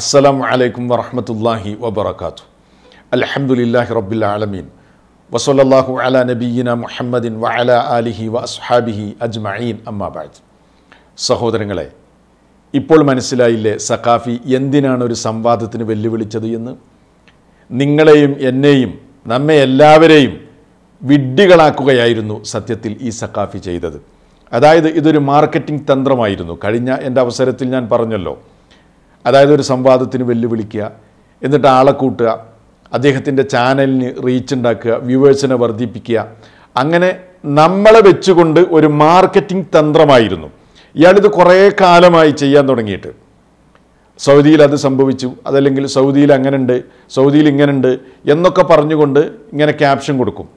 അസ്സലാമു അലൈക്കും വറഹമത്തല്ലാഹി വബർക്കാത്തു അലഹമുല്ലാഹി റബ്ബിൽ ആലമീൻ. വസല്ലല്ലാഹു അലാ നബീന മുഹമ്മദിൻ വ അല അലിഹി വ അസ്ഹാബിഹി അജ്മഈൻ. അമ്മാബാദ് സഹോദരങ്ങളെ ഇപ്പോൾ മനസ്സിലായില്ലേ സഖാഫി എന്തിനാണ് ഒരു സംവാദത്തിന് വെല്ലുവിളിച്ചത് എന്ന്? നിങ്ങളെയും എന്നെയും നമ്മെ എല്ലാവരെയും വിഡ്ഢികളാക്കുകയായിരുന്നു സത്യത്തിൽ ഈ സഖാഫി ചെയ്തത്. അതായത് ഇതൊരു മാർക്കറ്റിംഗ് തന്ത്രമായിരുന്നു. കഴിഞ്ഞ എന്റെ അവസരത്തിൽ ഞാൻ പറഞ്ഞല്ലോ അതായത് ഒരു സംവാദത്തിന് വെല്ലുവിളിക്കുക എന്നിട്ട് ആളെ കൂട്ടുക അദ്ദേഹത്തിന്റെ ചാനലിന് റീച്ച് ഉണ്ടാക്കുക വ്യൂവേഴ്സിനെ വർദ്ധിപ്പിക്കുക. അങ്ങനെ നമ്മളെ വെച്ചുകൊണ്ട് ഒരു മാർക്കറ്റിംഗ് തന്ത്രമായിരുന്നു. ഇയാളിത് കുറേ കാലമായി ചെയ്യാൻ തുടങ്ങിയിട്ട്. സൗദിയിൽ അത് സംഭവിച്ചു അതല്ലെങ്കിൽ സൗദിയിൽ അങ്ങനെയുണ്ട് സൗദിയിൽ ഇങ്ങനെയുണ്ട് എന്നൊക്കെ പറഞ്ഞുകൊണ്ട് ഇങ്ങനെ ക്യാപ്ഷൻ കൊടുക്കും.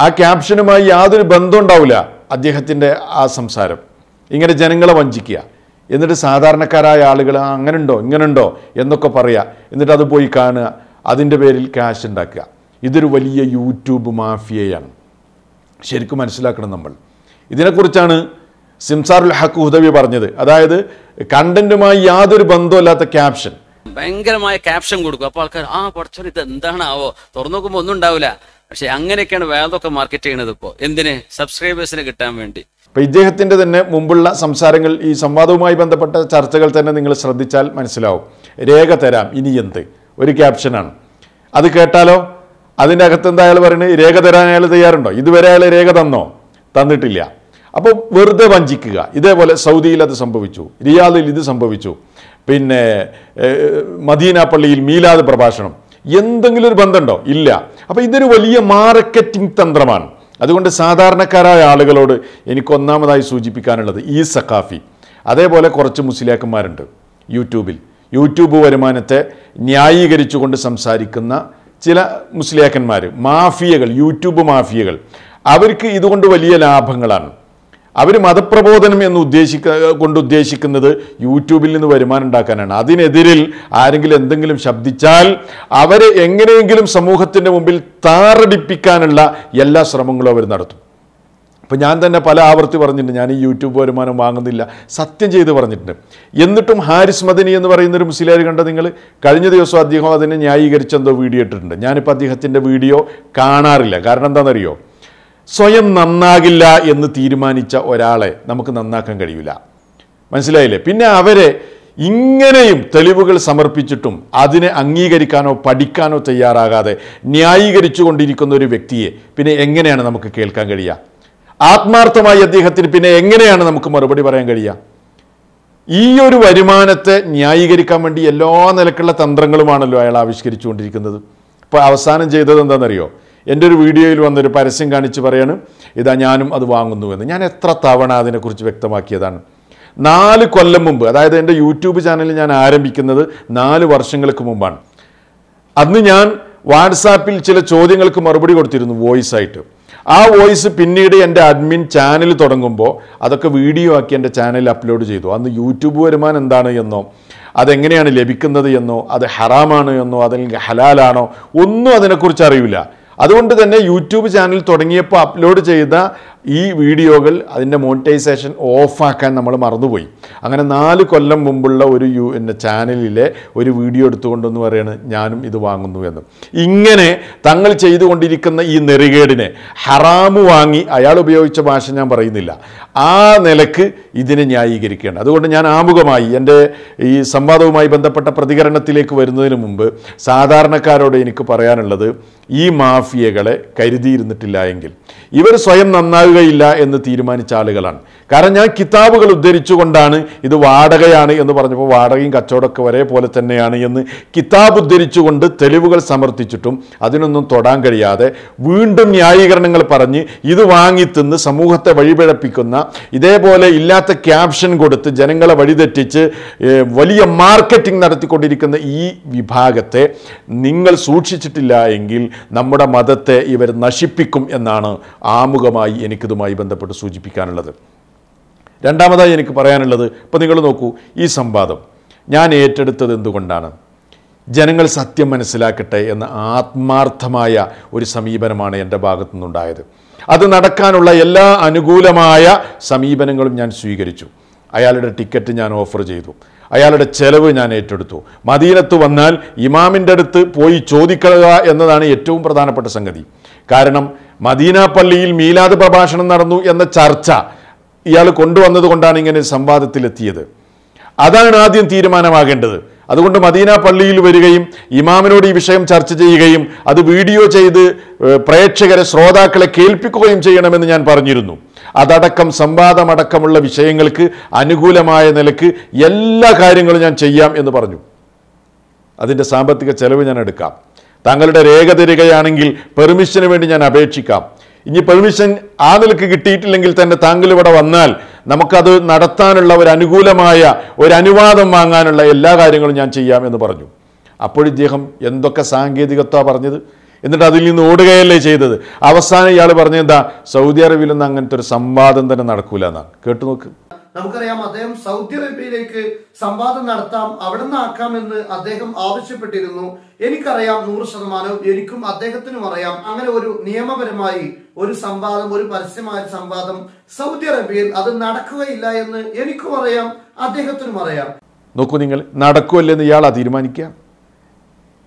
ആ ക്യാപ്ഷനുമായി യാതൊരു ബന്ധം ഉണ്ടാവില്ല അദ്ദേഹത്തിന്റെ ആ സംസാരം. ഇങ്ങനെ ജനങ്ങളെ വഞ്ചിക്കുക. എന്നിട്ട് സാധാരണക്കാരായ ആളുകൾ "ആ, ഇങ്ങനെയുണ്ടോ എന്നൊക്കെ പറയുക എന്നിട്ട് അത് പോയി കാണുക. അതിന്റെ പേരിൽ ക്യാഷ് ഉണ്ടാക്കുക. ഇതൊരു വലിയ യൂട്യൂബ് മാഫിയയാണ്. ശരിക്കും മനസ്സിലാക്കണം നമ്മൾ. ഇതിനെക്കുറിച്ചാണ് സിംസാറുൽ ഹക്ക് ഹുദവി പറഞ്ഞത്. അതായത് കണ്ടന്റുമായി യാതൊരു ബന്ധമില്ലാത്ത ക്യാപ്ഷൻ. ഭയങ്കരമായ ക്യാപ്ഷൻ കൊടുക്കും. അപ്പോൾ ആൾക്കാർ ആ കുറച്ചൊരു ഇത് എന്താണാവോ? തുറന്നു നോക്കുമ്പോൾ ഒന്നും ഉണ്ടാവില്ല. പക്ഷെ അങ്ങനെയൊക്കെയാണ് വേദമൊക്കെ മാർക്കറ്റ് ചെയ്യണത് ഇപ്പോൾ എന്തിന്? സബ്സ്ക്രൈബേഴ്സിന് കിട്ടാൻ വേണ്ടി. അപ്പോൾ ഇദ്ദേഹത്തിന്റെ തന്നെ മുമ്പുള്ള സംസാരങ്ങൾ ഈ സംവാദവുമായി ബന്ധപ്പെട്ട ചർച്ചകൾ തന്നെ നിങ്ങൾ ശ്രദ്ധിച്ചാൽ മനസ്സിലാവും. രേഖ തരാം ഇനി എന്ത്? ഒരു ക്യാപ്ഷനാണ് അത് കേട്ടാലോ? അതിന്റെ അകത്ത് എന്താ അയാൾ പറയുന്നത് രേഖ തരാൻ അയാൾ തയ്യാറുണ്ടോ? ഇതുവരെ അയാൾ രേഖ തന്നോ? തന്നിട്ടില്ല. അപ്പോൾ വെറുതെ വഞ്ചിക്കുക. ഇതേപോലെ സൗദിയിൽ അത് സംഭവിച്ചു. റിയാദിൽ ഇത് സംഭവിച്ചു. പിന്നെ മദീന പള്ളിയിൽ മീലാദ് പ്രഭാഷണം. എന്തെങ്കിലും ഒരു ബന്ധമുണ്ടോ? ഇല്ല. അപ്പോൾ ഇതൊരു വലിയ മാർക്കറ്റിംഗ് തന്ത്രമാണ്. അതുകൊണ്ട് സാധാരണക്കാരായ ആളുകളോട് എനിക്ക് ഒന്നാമതായി സൂചിപ്പിക്കാനുള്ളത് ഈ സഖാഫി. അതേപോലെ കുറച്ച് മുസ്ലിയാക്കന്മാരുണ്ട് യൂട്യൂബിൽ. യൂട്യൂബ് വരുമാനത്തെ ന്യായീകരിച്ചുകൊണ്ട് സംസാരിക്കുന്ന ചില മുസ്ലിയാക്കന്മാർ മാഫിയകൾ യൂട്യൂബ് മാഫിയകൾ. അവർക്ക് ഇതുകൊണ്ട് വലിയ ലാഭങ്ങളാണ്. അവർ മതപ്രബോധനം എന്ന് ഉദ്ദേശിക്ക കൊണ്ട് ഉദ്ദേശിക്കുന്നത് യൂട്യൂബിൽ നിന്ന് വരുമാനം ഉണ്ടാക്കാനാണ്. അതിനെതിരിൽ ആരെങ്കിലും എന്തെങ്കിലും ശബ്ദിച്ചാൽ അവരെ എങ്ങനെയെങ്കിലും സമൂഹത്തിന്റെ മുമ്പിൽ താറടിപ്പിക്കാനുള്ള എല്ലാ ശ്രമങ്ങളും അവർ നടത്തും. അപ്പോൾ ഞാൻ തന്നെ പല ആവർത്തി പറഞ്ഞിട്ടുണ്ട്. ഞാൻ ഈ യൂട്യൂബ് വരുമാനം വാങ്ങുന്നില്ല. സത്യം ചെയ്ത് പറഞ്ഞിട്ടുണ്ട്. എന്നിട്ടും ഹാരിസ് മദനി എന്ന് പറയുന്ന ഒരു മുസ്ലിയാർ കണ്ട നിങ്ങൾ? കഴിഞ്ഞ ദിവസം അദ്ദേഹം അതിനെ ന്യായീകരിച്ചെന്തോ വീഡിയോ ഇട്ടിട്ടുണ്ട്. ഞാനിപ്പോൾ അദ്ദേഹത്തിന്റെ വീഡിയോ കാണാറില്ല. കാരണം എന്താണെന്നറിയോ? സ്വയം നന്നാകില്ല എന്ന് തീരുമാനിച്ച ഒരാളെ നമുക്ക് നന്നാക്കാൻ കഴിയില്ല. മനസ്സിലായില്ലേ? പിന്നെ അവരെ ഇങ്ങനെയും തെളിവുകൾ സമർപ്പിച്ചിട്ടും അതിനെ അംഗീകരിക്കാനോ പഠിക്കാനോ തയ്യാറാകാതെ ന്യായീകരിച്ചു കൊണ്ടിരിക്കുന്ന ഒരു വ്യക്തിയെ പിന്നെ എങ്ങനെയാണ് നമുക്ക് കേൾക്കാൻ കഴിയുക? ആത്മാർത്ഥമായി അദ്ദേഹത്തിന് പിന്നെ എങ്ങനെയാണ് നമുക്ക് മറുപടി പറയാൻ കഴിയുക? ഈ ഒരു വരുമാനത്തെ ന്യായീകരിക്കാൻ വേണ്ടി എല്ലാ നിലക്കുള്ള തന്ത്രങ്ങളുമാണല്ലോ അയാൾ ആവിഷ്കരിച്ചുകൊണ്ടിരിക്കുന്നത് ഇപ്പോൾ അവസാനം ചെയ്തത് എന്താണെന്നറിയോ? എന്റെ ഒരു വീഡിയോയിൽ വന്നൊരു പരസ്യം കാണിച്ച് പറയാണ് ഇതാ ഞാനും അത് വാങ്ങുന്നുവെന്ന്. ഞാൻ എത്ര തവണ അതിനെക്കുറിച്ച് വ്യക്തമാക്കിയതാണ്. നാല് കൊല്ലം മുമ്പ് അതായത് എന്റെ യൂട്യൂബ് ചാനൽ ഞാൻ ആരംഭിക്കുന്നത് നാല് വർഷങ്ങൾക്ക് മുമ്പാണ്. അന്ന് ഞാൻ വാട്സാപ്പിൽ ചില ചോദ്യങ്ങൾക്ക് മറുപടി കൊടുത്തിരുന്നു വോയിസ് ആയിട്ട്. ആ വോയിസ് പിന്നീട് എന്റെ അഡ്മിൻ ചാനൽ തുടങ്ങുമ്പോൾ അതൊക്കെ വീഡിയോ ആക്കി എന്റെ ചാനലിൽ അപ്ലോഡ് ചെയ്തു. അന്ന് യൂട്യൂബ് വരുമാനം എന്താണ് എന്നോ അതെങ്ങനെയാണ് ലഭിക്കുന്നത് എന്നോ അത് ഹറാമാണ് എന്നോ അതല്ലെങ്കിൽ ഹലാലാണോ ഒന്നും അതിനെക്കുറിച്ച് അറിയില്ല അതുകൊണ്ട് തന്നെ യൂട്യൂബ് ചാനൽ തുടങ്ങിയപ്പോൾ അപ്ലോഡ് ചെയ്ത ഈ വീഡിയോകൾ അതിന്റെ മോണിറ്റൈസേഷൻ ഓഫാക്കാൻ നമ്മൾ മറന്നുപോയി. അങ്ങനെ നാല് കൊല്ലം മുമ്പുള്ള ഒരു യു എന്റെ ചാനലിലെ ഒരു വീഡിയോ എടുത്തുകൊണ്ടെന്ന് പറയുന്നത് ഞാനും ഇത് വാങ്ങുന്നു എന്ന്. ഇങ്ങനെ തങ്ങൾ ചെയ്തുകൊണ്ടിരിക്കുന്ന ഈ നെറികേടിനെ ഹറാമ് വാങ്ങി അയാൾ ഉപയോഗിച്ച ഭാഷ ഞാൻ പറയുന്നില്ല. ആ നിലയ്ക്ക് ഇതിനെ ന്യായീകരിക്കേണ്ട അതുകൊണ്ട് ഞാൻ ആമുഖമായി എന്റെ ഈ സംവാദവുമായി ബന്ധപ്പെട്ട പ്രതികരണത്തിലേക്ക് വരുന്നതിന് മുമ്പ് സാധാരണക്കാരോട് എനിക്ക് പറയാനുള്ളത് ഈ മാഫിയകളെ കരുതിയിരുന്നിട്ടില്ല എങ്കിൽ. ഇവർ സ്വയം നന്നാവുകയില്ല എന്ന് തീരുമാനിച്ച ആളുകളാണ്. കാരണം ഞാൻ കിതാബുകൾ ഉദ്ധരിച്ചുകൊണ്ടാണ് ഇത് വാടകയാണ് എന്ന് പറഞ്ഞപ്പോൾ വാടകയും കച്ചവടമൊക്കെ ഒരേ പോലെ തന്നെയാണ് എന്ന് കിതാബ് ഉദ്ധരിച്ചുകൊണ്ട് തെളിവുകൾ സമർത്ഥിച്ചിട്ടും അതിനൊന്നും തൊടാൻ കഴിയാതെ വീണ്ടും ന്യായീകരണങ്ങൾ പറഞ്ഞ് ഇത് വാങ്ങി വാങ്ങിത്തിന്ന് സമൂഹത്തെ വഴിപിഴപ്പിക്കുന്ന ഇതേപോലെ ഇല്ലാത്ത ക്യാപ്ഷൻ കൊടുത്ത് ജനങ്ങളെ വഴിതെറ്റിച്ച് വലിയ മാർക്കറ്റിംഗ് നടത്തിക്കൊണ്ടിരിക്കുന്ന ഈ വിഭാഗത്തെ നിങ്ങൾ സൂക്ഷിച്ചിട്ടില്ല എങ്കിൽ നമ്മുടെ മതത്തെ ഇവർ നശിപ്പിക്കും എന്നാണ് ആമുഖമായി എനിക്കിതുമായി ബന്ധപ്പെട്ട് സൂചിപ്പിക്കാനുള്ളത്. രണ്ടാമതായി എനിക്ക് പറയാനുള്ളത് ഇപ്പോൾ നിങ്ങൾ നോക്കൂ ഈ സംവാദം. ഞാൻ ഏറ്റെടുത്തത് എന്തുകൊണ്ടാണ്? ജനങ്ങൾ സത്യം മനസ്സിലാക്കട്ടെ എന്ന ആത്മാർത്ഥമായ ഒരു സമീപനമാണ് എന്റെ ഭാഗത്തു നിന്നുണ്ടായത് അത് നടക്കാനുള്ള എല്ലാ അനുകൂലമായ സമീപനങ്ങളും ഞാൻ സ്വീകരിച്ചു. അയാളുടെ ടിക്കറ്റ് ഞാൻ ഓഫർ ചെയ്തു. അയാളുടെ ചെലവ് ഞാൻ ഏറ്റെടുത്തു. മദീനത്ത് വന്നാൽ ഇമാമിന്റെ അടുത്ത് പോയി ചോദിക്കുക എന്നതാണ് ഏറ്റവും പ്രധാനപ്പെട്ട സംഗതി. കാരണം മദീന പള്ളിയിൽ മീലാദ് പ്രഭാഷണം നടന്നു എന്ന ചർച്ച ഇയാൾ കൊണ്ടുവന്നത് കൊണ്ടാണ് ഇങ്ങനെ സംവാദത്തിലെത്തിയത്. അതാണ് ആദ്യം തീരുമാനമാകേണ്ടത്. അതുകൊണ്ട് മദീന പള്ളിയിൽ വരികയും ഇമാമിനോട് ഈ വിഷയം ചർച്ച ചെയ്യുകയും അത് വീഡിയോ ചെയ്ത് പ്രേക്ഷകരെ ശ്രോതാക്കളെ കേൾപ്പിക്കുകയും ചെയ്യണമെന്ന് ഞാൻ പറഞ്ഞിരുന്നു. അതടക്കം സംവാദമടക്കമുള്ള വിഷയങ്ങൾക്ക് അനുകൂലമായ നിലയ്ക്ക് എല്ലാ കാര്യങ്ങളും ഞാൻ ചെയ്യാം എന്ന് പറഞ്ഞു. അതിന്റെ സാമ്പത്തിക ചെലവ് ഞാൻ എടുക്കാം. താങ്കളുടെ രേഖ തരികയാണെങ്കിൽ പെർമിഷന് വേണ്ടി ഞാൻ അപേക്ഷിക്കാം. ഇനി പെർമിഷൻ ആ നിലയ്ക്ക് കിട്ടിയിട്ടില്ലെങ്കിൽ തന്നെ താങ്കൾ ഇവിടെ വന്നാൽ നമുക്കത് നടത്താനുള്ള ഒരു അനുകൂലമായ ഒരു അനുവാദം വാങ്ങാനുള്ള എല്ലാ കാര്യങ്ങളും ഞാൻ ചെയ്യാം എന്ന് പറഞ്ഞു. അപ്പോൾ ഇദ്ദേഹം എന്തൊക്കെ സാങ്കേതികത്വ പറഞ്ഞത്? എന്നിട്ട് അതിൽ നിന്ന് ഓടുകയല്ലേ ചെയ്തത്? അവസാനം ഇയാൾ പറഞ്ഞെന്താ സൗദി അറേബ്യയിലൊന്നും അങ്ങനത്തെ ഒരു സംവാദം തന്നെ നടക്കൂല എന്നാണ്. കേട്ടു നോക്ക്. നമുക്കറിയാം അദ്ദേഹം സൗദി അറേബ്യയിലേക്ക് സംവാദം നടത്താം അവിടെ നിന്ന് ആക്കാമെന്ന് അദ്ദേഹം ആവശ്യപ്പെട്ടിരുന്നു. എനിക്കറിയാം നൂറ് ശതമാനവും എനിക്കും അദ്ദേഹത്തിനും അറിയാം. അങ്ങനെ ഒരു നിയമപരമായി ഒരു സംവാദം ഒരു പരസ്യമായ സംവാദം സൗദി അറേബ്യയിൽ അത് നടക്കുകയില്ല എന്ന് എനിക്കും അറിയാം അദ്ദേഹത്തിനും അറിയാം. നോക്കൂ നിങ്ങൾ നടക്കുമല്ലെന്ന് ഇയാളാ തീരുമാനിക്കുക?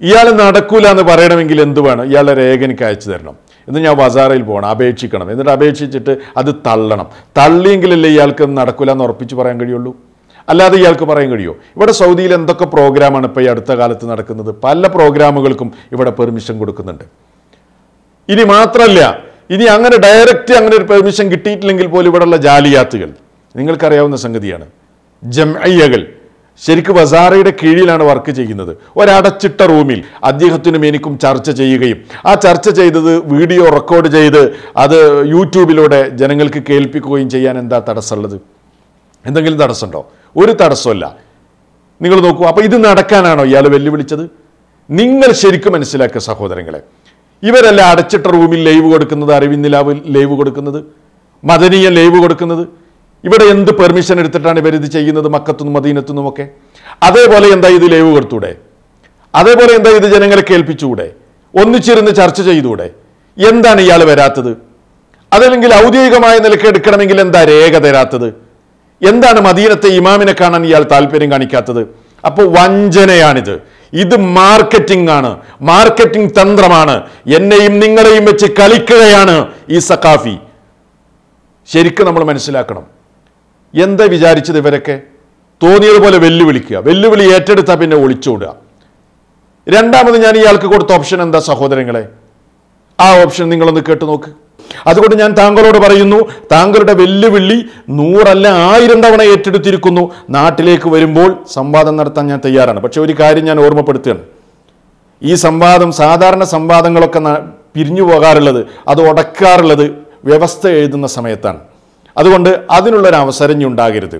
ഇയാൾ നടക്കൂല എന്ന് പറയണമെങ്കിൽ എന്ത് വേണം? ഇയാളുടെ രേഖ എനിക്ക് അയച്ചു തരണം. എന്ന് ഞാൻ ബസാറിൽ പോകണം അപേക്ഷിക്കണം. എന്നിട്ട് അപേക്ഷിച്ചിട്ട് അത് തള്ളണം. തള്ളിയെങ്കിലല്ലേ ഇയാൾക്ക് നടക്കില്ല എന്ന് ഉറപ്പിച്ച് പറയാൻ കഴിയുള്ളൂ? അല്ലാതെ ഇയാൾക്ക് പറയാൻ കഴിയുമോ ഇവിടെ സൗദിയിൽ എന്തൊക്കെ പ്രോഗ്രാമാണ് ഇപ്പോൾ ഈ അടുത്ത കാലത്ത് നടക്കുന്നത്? പല പ്രോഗ്രാമുകൾക്കും ഇവിടെ പെർമിഷൻ കൊടുക്കുന്നുണ്ട്. ഇനി മാത്രമല്ല ഇനി അങ്ങനെ ഡയറക്റ്റ് അങ്ങനെ ഒരു പെർമിഷൻ കിട്ടിയിട്ടില്ലെങ്കിൽ പോലും ഇവിടെയുള്ള ജാലിയാത്തുകൾ. നിങ്ങൾക്കറിയാവുന്ന സംഗതിയാണ്. ജംഅയ്യകൾ ശരിക്കും വസാറയുടെ കീഴിലാണ് വർക്ക് ചെയ്യുന്നത്. ഒരടച്ചിട്ട റൂമിൽ അദ്ദേഹത്തിനും എനിക്കും ചർച്ച ചെയ്യുകയും ആ ചർച്ച ചെയ്തത് വീഡിയോ റെക്കോർഡ് ചെയ്ത് അത് യൂട്യൂബിലൂടെ ജനങ്ങൾക്ക് കേൾപ്പിക്കുകയും ചെയ്യാൻ എന്താ തടസ്സമുള്ളത്? എന്തെങ്കിലും തടസ്സമുണ്ടോ? ഒരു തടസ്സമല്ല നിങ്ങൾ നോക്കൂ അപ്പോൾ ഇത് നടക്കാനാണോ ഇയാൾ വെല്ലുവിളിച്ചത്? നിങ്ങൾ ശരിക്കും മനസ്സിലാക്കുക സഹോദരങ്ങളെ ഇവരല്ല അടച്ചിട്ട റൂമിൽ ലൈവ് കൊടുക്കുന്നത് അറിവിന്നിലാവ് ലൈവ് കൊടുക്കുന്നത് മദനീയ ലൈവ് കൊടുക്കുന്നത്? ഇവിടെ എന്ത് പെർമിഷൻ എടുത്തിട്ടാണ് ഇവർ ഇത് ചെയ്യുന്നത്? മക്കത്തുനിന്നും മദീനത്തുനിന്നും ഒക്കെ? അതേപോലെ എന്താ ഇത് ലൈവ് കൊടുത്തൂടെ അതേപോലെ എന്താ ഇത് ജനങ്ങളെ കേൾപ്പിച്ചുകൂടെ? ഒന്നിച്ചിരുന്ന് ചർച്ച ചെയ്തുകൂടെ? എന്താണ് ഇയാൾ വരാത്തത്? അതല്ലെങ്കിൽ ഔദ്യോഗികമായ നിലയ്ക്ക് എടുക്കണമെങ്കിൽ എന്താ രേഖ തരാത്തത്? എന്താണ് മദീനത്തെ ഇമാമിനെ കാണാൻ ഇയാൾ താല്പര്യം കാണിക്കാത്തത്? അപ്പോൾ വഞ്ചനയാണിത്. ഇത് മാർക്കറ്റിംഗ് ആണ്. മാർക്കറ്റിംഗ് തന്ത്രമാണ്. എന്നെയും നിങ്ങളെയും വെച്ച് കളിക്കുകയാണ് ഈ സഖാഫി. ശരിക്കും നമ്മൾ മനസ്സിലാക്കണം. എന്താ വിചാരിച്ചത് ഇവരൊക്കെ? തോന്നിയതുപോലെ വെല്ലുവിളിക്കുക. വെല്ലുവിളി ഏറ്റെടുത്താൽ പിന്നെ ഒളിച്ചോടുക. രണ്ടാമത് ഞാൻ ഇയാൾക്ക് കൊടുത്ത ഓപ്ഷൻ എന്താ സഹോദരങ്ങളെ? ആ ഓപ്ഷൻ നിങ്ങളൊന്ന് കേട്ടു നോക്ക്. അതുകൊണ്ട് ഞാൻ താങ്കളോട് പറയുന്നു താങ്കളുടെ വെല്ലുവിളി നൂറല്ല ആയിരം തവണ ഏറ്റെടുത്തിരിക്കുന്നു. നാട്ടിലേക്ക് വരുമ്പോൾ സംവാദം നടത്താൻ ഞാൻ തയ്യാറാണ്. പക്ഷെ ഒരു കാര്യം ഞാൻ ഓർമ്മപ്പെടുത്തുകയാണ്. ഈ സംവാദം സാധാരണ സംവാദങ്ങളൊക്കെ പിരിഞ്ഞു പോകാറുള്ളത് അത് ഉടക്കാറുള്ളത് വ്യവസ്ഥ എഴുതുന്ന സമയത്താണ്. അതുകൊണ്ട് അതിനുള്ളൊരു അവസരം ഇനി ഉണ്ടാകരുത്.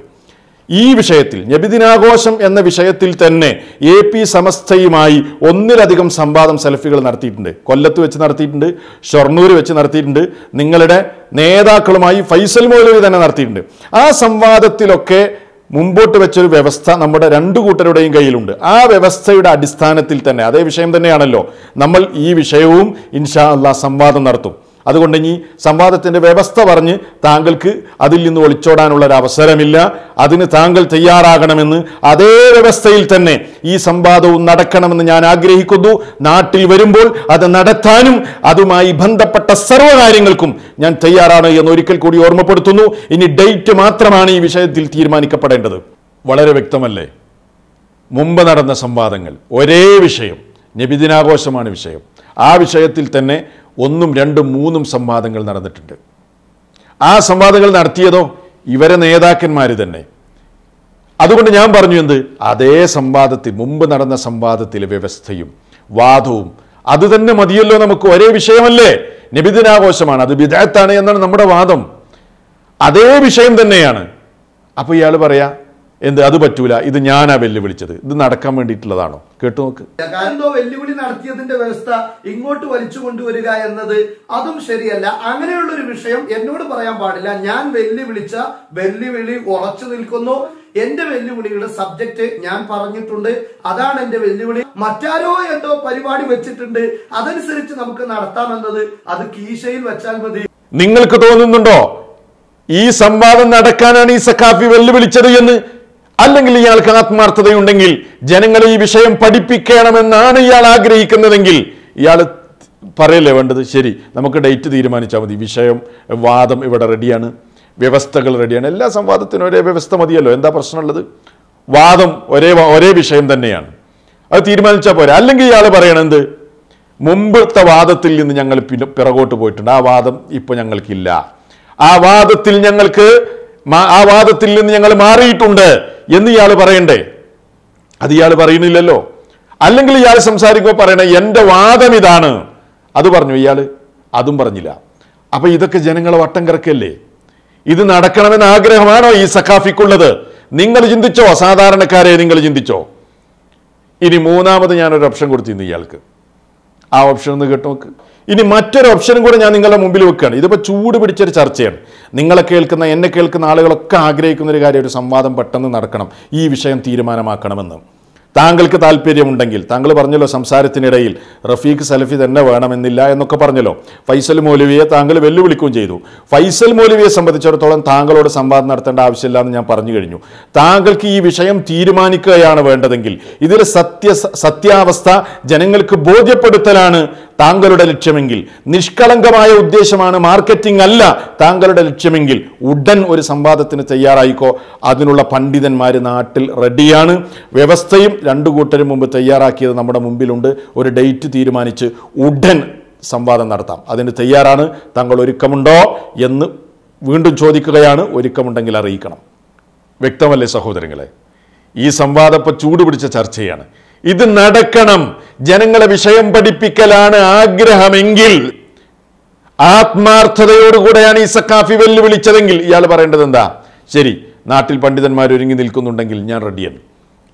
ഈ വിഷയത്തിൽ നബിദിനാഘോഷം എന്ന വിഷയത്തിൽ തന്നെ എ പി സമസ്തയുമായി ഒന്നിലധികം സംവാദം സെൽഫികൾ നടത്തിയിട്ടുണ്ട്. കൊല്ലത്ത് വെച്ച് നടത്തിയിട്ടുണ്ട് ഷൊർണൂർ വെച്ച് നടത്തിയിട്ടുണ്ട് നിങ്ങളുടെ നേതാക്കളുമായി ഫൈസൽ മൗലവി തന്നെ നടത്തിയിട്ടുണ്ട്. ആ സംവാദത്തിലൊക്കെ മുമ്പോട്ട് വെച്ചൊരു വ്യവസ്ഥ നമ്മുടെ രണ്ടു കൂട്ടരുടെയും കയ്യിലുണ്ട്. ആ വ്യവസ്ഥയുടെ അടിസ്ഥാനത്തിൽ തന്നെ അതേ വിഷയം തന്നെയാണല്ലോ നമ്മൾ ഈ വിഷയവും ഇൻഷാ അള്ളാഹ് സംവാദം നടത്തും. അതുകൊണ്ട് ഇനി സംവാദത്തിന്റെ വ്യവസ്ഥ പറഞ്ഞ് താങ്കൾക്ക് അതിൽ നിന്ന് ഒളിച്ചോടാനുള്ള ഒരു അവസരമില്ല അതിന് താങ്കൾ തയ്യാറാകണമെന്ന് അതേ വ്യവസ്ഥയിൽ തന്നെ ഈ സംവാദവും നടക്കണമെന്ന് ഞാൻ ആഗ്രഹിക്കുന്നു. നാട്ടിൽ വരുമ്പോൾ അത് നടത്താനും അതുമായി ബന്ധപ്പെട്ട സർവകാര്യങ്ങൾക്കും ഞാൻ തയ്യാറാണ് എന്ന് ഒരിക്കൽ കൂടി ഓർമ്മപ്പെടുത്തുന്നു. ഇനി ഡേറ്റ് മാത്രമാണ് ഈ വിഷയത്തിൽ തീരുമാനിക്കപ്പെടേണ്ടത്. വളരെ വ്യക്തമല്ലേ? മുമ്പ് നടന്ന സംവാദങ്ങൾ ഒരേ വിഷയം നബിദിനാഘോഷമാണ് വിഷയം. ആ വിഷയത്തിൽ തന്നെ ഒന്നും രണ്ടും മൂന്നും സംവാദങ്ങൾ നടന്നിട്ടുണ്ട്. ആ സംവാദങ്ങൾ നടത്തിയതോ ഇവരെ നേതാക്കന്മാർ തന്നെ. അതുകൊണ്ട് ഞാൻ പറഞ്ഞു എന്ത്? അതേ സംവാദത്തിൽ മുമ്പ് നടന്ന സംവാദത്തിലെ വ്യവസ്ഥയും വാദവും അത് തന്നെ മതിയല്ലോ നമുക്ക്. ഒരേ വിഷയമല്ലേ? നബിദിനാഘോഷമാണ്. അത് വിദഗ്ധാണ് എന്നാണ് നമ്മുടെ വാദം. അതേ വിഷയം തന്നെയാണ്. അപ്പോൾ ഇയാൾ പറയാ എന്ത്? അത് പറ്റൂല. ഇത് ഞാനാ വെല്ലുവിളിച്ചത്. ഇത് നടക്കാൻ വേണ്ടിയിട്ടുള്ളതാണോ? കേട്ടു നോക്ക്. എന്തോ വെല്ലുവിളി നടത്തിയതിന്റെ വ്യവസ്ഥ ഇങ്ങോട്ട് വലിച്ചു കൊണ്ടുവരിക എന്നത് അതും ശരിയല്ല. അങ്ങനെയുള്ള ഒരു വിഷയം എന്നോട് പറയാൻ പാടില്ല. ഞാൻ വെല്ലുവിളിച്ച വെല്ലുവിളി ഉറച്ചു നിൽക്കുന്നു. എന്റെ വെല്ലുവിളിയുടെ സബ്ജക്റ്റ് ഞാൻ പറഞ്ഞിട്ടുണ്ട്. അതാണ് എന്റെ വെല്ലുവിളി. മറ്റാരോ എന്തോ പരിപാടി വെച്ചിട്ടുണ്ട്. അതനുസരിച്ച് നമുക്ക് നടത്താമെന്നത് അത് കീശയിൽ വെച്ചാൽ മതി. നിങ്ങൾക്ക് തോന്നുന്നുണ്ടോ? ഈ സംവാദം നടക്കാനാണ് ഈ സക്കാഫി വെല്ലുവിളിച്ചത് എന്ന്? അല്ലെങ്കിൽ ഇയാൾക്ക് ആത്മാർത്ഥതയുണ്ടെങ്കിൽ ജനങ്ങളെ ഈ വിഷയം പഠിപ്പിക്കണമെന്നാണ് ഇയാൾ ആഗ്രഹിക്കുന്നതെങ്കിൽ ഇയാൾ പറയല്ലേ വേണ്ടത്? ശരി നമുക്ക് ഡേറ്റ് തീരുമാനിച്ചാൽ മതി. വിഷയം വാദം ഇവിടെ റെഡിയാണ്. വ്യവസ്ഥകൾ റെഡിയാണ്. എല്ലാ സംവാദത്തിനും ഒരേ വ്യവസ്ഥ മതിയല്ലോ. എന്താ പ്രശ്നമുള്ളത്? വാദം ഒരേ ഒരേ വിഷയം തന്നെയാണ്. അത് തീരുമാനിച്ചാൽ പോരാ. അല്ലെങ്കിൽ ഇയാൾ പറയണത് മുമ്പത്തെ വാദത്തിൽ നിന്ന് ഞങ്ങൾ പിറകോട്ട് പോയിട്ടുണ്ട്. ആ വാദം ഇപ്പോൾ ഞങ്ങൾക്കില്ല. ആ വാദത്തിൽ ഞങ്ങൾക്ക് ആ വാദത്തിൽ നിന്ന് ഞങ്ങൾ മാറിയിട്ടുണ്ട്. എന്ന് ഇയാൾ പറയണ്ടേ? അത് ഇയാൾ പറയുന്നില്ലല്ലോ. അല്ലെങ്കിൽ ഇയാൾ സംസാരിക്കുമ്പോൾ പറയണേ എന്റെ വാദം ഇതാണ്. അത് പറഞ്ഞു ഇയാൾ അതും പറഞ്ഞില്ല. അപ്പൊ ഇതൊക്കെ ജനങ്ങളെ വട്ടം കിറക്കല്ലേ? ഇത് നടക്കണമെന്ന് ആഗ്രഹമാണോ ഈ സഖാഫിക്കുള്ളത്? നിങ്ങൾ ചിന്തിച്ചോ? സാധാരണക്കാരെ നിങ്ങൾ ചിന്തിച്ചോ? ഇനി മൂന്നാമത് ഞാനൊരു ഓപ്ഷൻ കൊടുത്തിരുന്നു ഇയാൾക്ക്. ആ ഓപ്ഷൻ ഒന്ന് കേട്ടോക്ക് ഇനി മറ്റൊരു ഓപ്ഷനും കൂടെ ഞാൻ നിങ്ങളുടെ മുമ്പിൽ വെക്കുകയാണ്. ഇതിപ്പോൾ ചൂട് പിടിച്ചൊരു ചർച്ചയാണ്. നിങ്ങളെ കേൾക്കുന്ന എന്നെ കേൾക്കുന്ന ആളുകളൊക്കെ ആഗ്രഹിക്കുന്ന ഒരു കാര്യം ഒരു സംവാദം പെട്ടെന്ന് നടക്കണം. ഈ വിഷയം തീരുമാനമാക്കണമെന്ന്. താങ്കൾക്ക് താല്പര്യമുണ്ടെങ്കിൽ താങ്കൾ പറഞ്ഞല്ലോ സംസാരത്തിനിടയിൽ റഫീഖ് സലഫി തന്നെ വേണമെന്നില്ല എന്നൊക്കെ പറഞ്ഞല്ലോ. ഫൈസൽ മൗലവിയെ താങ്കൾ വെല്ലുവിളിക്കുകയും ചെയ്തു. ഫൈസൽ മൗലവിയെ സംബന്ധിച്ചിടത്തോളം താങ്കളോട് സംവാദം നടത്തേണ്ട ആവശ്യമില്ല എന്ന് ഞാൻ പറഞ്ഞു കഴിഞ്ഞു. താങ്കൾക്ക് ഈ വിഷയം തീരുമാനിക്കുകയാണ് വേണ്ടതെങ്കിൽ ഇതിൽ സത്യ സത്യാവസ്ഥ ജനങ്ങൾക്ക് ബോധ്യപ്പെടുത്തലാണ് താങ്കളുടെ ലക്ഷ്യമെങ്കിൽ. നിഷ്കളങ്കമായ ഉദ്ദേശമാണ് മാർക്കറ്റിംഗ് അല്ല. താങ്കളുടെ ലക്ഷ്യമെങ്കിൽ ഉടൻ ഒരു സംവാദത്തിന് തയ്യാറായിക്കോ. അതിനുള്ള പണ്ഡിതന്മാർ നാട്ടിൽ റെഡിയാണ്. വ്യവസ്ഥയും രണ്ടു കൂട്ടരും മുമ്പ് തയ്യാറാക്കിയത് നമ്മുടെ മുമ്പിലുണ്ട്. ഒരു ഡേറ്റ് തീരുമാനിച്ച് ഉടൻ സംവാദം നടത്താം. അതിന് തയ്യാറാണ്. താങ്കൾ ഒരുക്കമുണ്ടോ എന്ന് വീണ്ടും ചോദിക്കുകയാണ്. ഒരുക്കമുണ്ടെങ്കിൽ അറിയിക്കണം. വ്യക്തമല്ലേ സഹോദരങ്ങളെ? ഈ സംവാദം ഇപ്പോൾ ചൂടുപിടിച്ച ചർച്ചയാണ്. ഇത് നടക്കണം. ജനങ്ങളെ വിഷയം പഠിപ്പിക്കലാണ് ആഗ്രഹമെങ്കിൽ ആത്മാർത്ഥതയോടുകൂടെയാണ് ഈ സക്കാഫി വെല്ലുവിളിച്ചതെങ്കിൽ ഇയാൾ പറയേണ്ടത് എന്താ? ശരി നാട്ടിൽ പണ്ഡിതന്മാർ ഒരുങ്ങി നിൽക്കുന്നുണ്ടെങ്കിൽ ഞാൻ റെഡിയാണ്.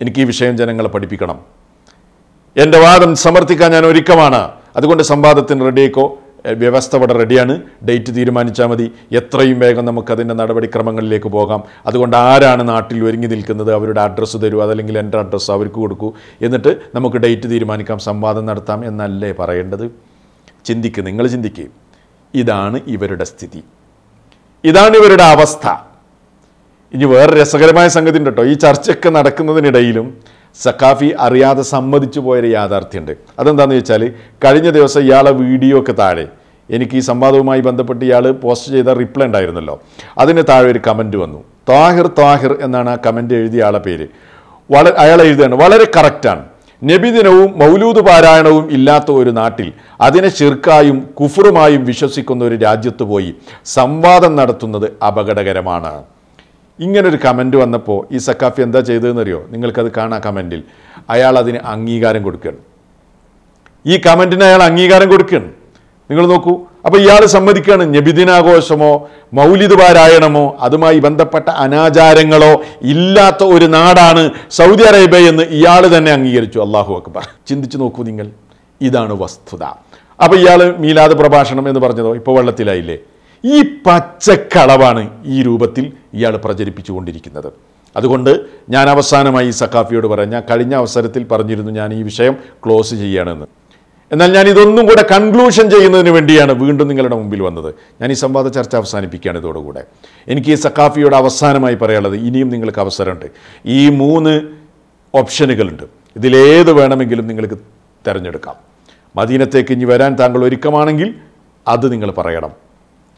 എനിക്ക് ഈ വിഷയം ജനങ്ങളെ പഠിപ്പിക്കണം. എന്റെ വാദം സമർത്ഥിക്കാൻ ഞാൻ ഒരുക്കമാണ്. അതുകൊണ്ട് സംവാദത്തിന് റെഡിയാക്കോ വ്യവസ്ഥ ഇവിടെ റെഡിയാണ് ഡേറ്റ് തീരുമാനിച്ചാൽ മതി. എത്രയും വേഗം നമുക്കതിന്റെ നടപടിക്രമങ്ങളിലേക്ക് പോകാം. അതുകൊണ്ട് ആരാണ് നാട്ടിൽ ഒരുങ്ങി നിൽക്കുന്നത് അവരുടെ അഡ്രസ്സ് തരൂ അതല്ലെങ്കിൽ എന്റെ അഡ്രസ്സ് അവർക്ക് കൊടുക്കൂ. എന്നിട്ട് നമുക്ക് ഡേറ്റ് തീരുമാനിക്കാം സംവാദം നടത്താം എന്നല്ലേ പറയേണ്ടത്? ചിന്തിക്കുക നിങ്ങൾ ചിന്തിക്ക്. ഇതാണ് ഇവരുടെ സ്ഥിതി. ഇതാണ് ഇവരുടെ അവസ്ഥ. ഇനി വേറെ രസകരമായ സംഗതി ഉണ്ട് കേട്ടോ. ഈ ചർച്ചയൊക്കെ നടക്കുന്നതിനിടയിലും സക്കാഫി അറിയാതെ സമ്മതിച്ചു പോയൊരു യാഥാർത്ഥ്യമുണ്ട്. അതെന്താണെന്ന് വെച്ചാൽ കഴിഞ്ഞ ദിവസം ഇയാളെ വീഡിയോ ഒക്കെ താഴെ എനിക്ക് ഈ സംവാദവുമായി ബന്ധപ്പെട്ട് ഇയാൾ പോസ്റ്റ് ചെയ്ത റിപ്ലൈ ഉണ്ടായിരുന്നല്ലോ. അതിന് താഴെ ഒരു കമന്റ് വന്നു. താഹിർ താഹിർ എന്നാണ് ആ കമന്റ് എഴുതിയ ആളെ പേര്. വളരെ അയാൾ എഴുതുകയാണ് വളരെ കറക്റ്റാണ് നബിദിനവും മൗലൂദ് പാരായണവും ഇല്ലാത്ത ഒരു നാട്ടിൽ അതിനെ ചെറുക്കായും കുഫറുമായും വിശ്വസിക്കുന്ന ഒരു രാജ്യത്ത് പോയി സംവാദം നടത്തുന്നത് അപകടകരമാണ്. ഇങ്ങനൊരു കമന്റ് വന്നപ്പോൾ ഈ സക്കാഫി എന്താ ചെയ്തതെന്നറിയോ? നിങ്ങൾക്കത് കാണാം കമന്റിൽ അയാൾ അതിന് അംഗീകാരം കൊടുക്കുകയാണ്. ഈ കമന്റിന് അയാൾ അംഗീകാരം കൊടുക്കുകയാണ്. നിങ്ങൾ നോക്കൂ. അപ്പോൾ ഇയാൾ സമ്മതിക്കുകയാണ് നബിദിനാഘോഷമോ മൗലിദ് പാരായണമോ അതുമായി ബന്ധപ്പെട്ട അനാചാരങ്ങളോ ഇല്ലാത്ത ഒരു നാടാണ് സൗദി അറേബ്യ എന്ന് ഇയാൾ തന്നെ അംഗീകരിച്ചു. അള്ളാഹു അക്ബർ. ചിന്തിച്ചു നോക്കൂ നിങ്ങൾ. ഇതാണ് വസ്തുത. അപ്പോൾ ഇയാൾ മീലാദ് പ്രഭാഷണം എന്ന് പറഞ്ഞതോ? ഇപ്പോൾ വെള്ളത്തിലായില്ലേ? ഈ പച്ചക്കളവാണ് ഈ രൂപത്തിൽ ഇയാൾ പ്രചരിപ്പിച്ചുകൊണ്ടിരിക്കുന്നത്. അതുകൊണ്ട് ഞാൻ അവസാനമായി സഖാഫിയോട് പറയാം ഞാൻ കഴിഞ്ഞ അവസരത്തിൽ പറഞ്ഞിരുന്നു ഞാൻ ഈ വിഷയം ക്ലോസ് ചെയ്യണമെന്ന് എന്നാൽ ഞാൻ ഇതൊന്നും കൂടെ കൺക്ലൂഷൻ ചെയ്യുന്നതിന് വേണ്ടിയാണ് വീണ്ടും നിങ്ങളുടെ മുമ്പിൽ വന്നത്. ഞാൻ ഈ സംവാദ ചർച്ച അവസാനിപ്പിക്കുകയാണ് ഇതോടുകൂടെ. എനിക്ക് ഈ സഖാഫിയോട് അവസാനമായി പറയാനുള്ളത് ഇനിയും നിങ്ങൾക്ക് അവസരമുണ്ട്. ഈ മൂന്ന് ഓപ്ഷനുകളുണ്ട്. ഇതിലേത് വേണമെങ്കിലും നിങ്ങൾക്ക് തിരഞ്ഞെടുക്കാം. മദീനത്തേക്ക് ഇനി വരാൻ താങ്കൾ ഒരുക്കമാണെങ്കിൽ അത് നിങ്ങൾ പറയണം.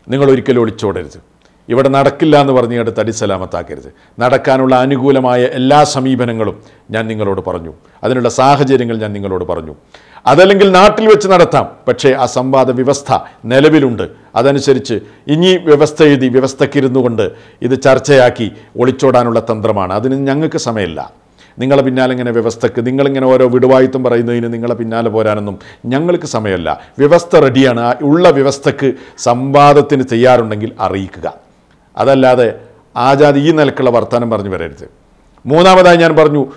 നിങ്ങൾ ഒരിക്കലും ഒളിച്ചോടരുത്. ഇവിടെ നടക്കില്ല എന്ന് പറഞ്ഞുകൊണ്ട് തടി സലാമത്താക്കരുത് നടക്കാനുള്ള അനുകൂലമായ എല്ലാ സമീപനങ്ങളും ഞാൻ നിങ്ങളോട് പറഞ്ഞു. അതിനുള്ള സാഹചര്യങ്ങൾ ഞാൻ നിങ്ങളോട് പറഞ്ഞു. അതല്ലെങ്കിൽ നാട്ടിൽ വെച്ച് നടത്താം. പക്ഷേ ആ സംവാദ വ്യവസ്ഥ നിലവിലുണ്ട്. അതനുസരിച്ച് ഇനി വ്യവസ്ഥ എഴുതി വ്യവസ്ഥക്കിരുന്നുകൊണ്ട് ഇത് ചർച്ചയാക്കി ഒളിച്ചോടാനുള്ള തന്ത്രമാണ്. അതിന് ഞങ്ങൾക്ക് സമയമില്ല. നിങ്ങളെ പിന്നാലെ ഇങ്ങനെ വ്യവസ്ഥക്ക് നിങ്ങളിങ്ങനെ ഓരോ വിടുവായിത്തും പറയുന്നതിന് നിങ്ങളെ പിന്നാലെ പോരാനൊന്നും ഞങ്ങൾക്ക് സമയമല്ല. വ്യവസ്ഥ റെഡിയാണ് ഉള്ള വ്യവസ്ഥക്ക് സംവാദത്തിന് തയ്യാറുണ്ടെങ്കിൽ അറിയിക്കുക. അതല്ലാതെ ആജാതി ഈ നിലക്കുള്ള വർത്തമാനം പറഞ്ഞു വരരുത്. മൂന്നാമതായി ഞാൻ പറഞ്ഞു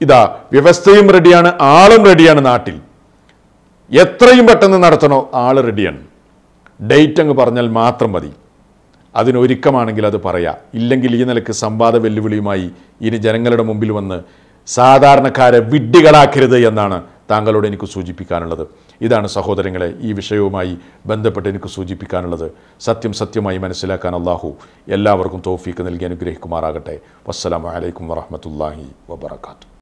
ഇതാ വ്യവസ്ഥയും റെഡിയാണ് ആളും റെഡിയാണ് നാട്ടിൽ. എത്രയും പെട്ടെന്ന് നടത്തണോ ആൾ റെഡിയാണ് ഡേറ്റ് അങ്ങ് പറഞ്ഞാൽ മാത്രം മതി. അതിനൊരുക്കമാണെങ്കിൽ അത് പറയാം. ഇല്ലെങ്കിൽ ഈ നിലയ്ക്ക് സംവാദ വെല്ലുവിളിയുമായി ഇനി ജനങ്ങളുടെ മുമ്പിൽ വന്ന് സാധാരണക്കാരെ വിഡ്ഢികളാക്കരുത് എന്നാണ് താങ്കളോട് എനിക്ക് സൂചിപ്പിക്കാനുള്ളത്. ഇതാണ് സഹോദരങ്ങളെ ഈ വിഷയവുമായി ബന്ധപ്പെട്ട് എനിക്ക് സൂചിപ്പിക്കാനുള്ളത്. സത്യം സത്യമായി മനസ്സിലാക്കാൻ അള്ളാഹു എല്ലാവർക്കും തോഫീക്ക് നൽകി അനുഗ്രഹിക്കുമാറാകട്ടെ. വസ്സലാമലൈക്കും വറഹമത്തല്ലാഹി വബർക്കാത്തു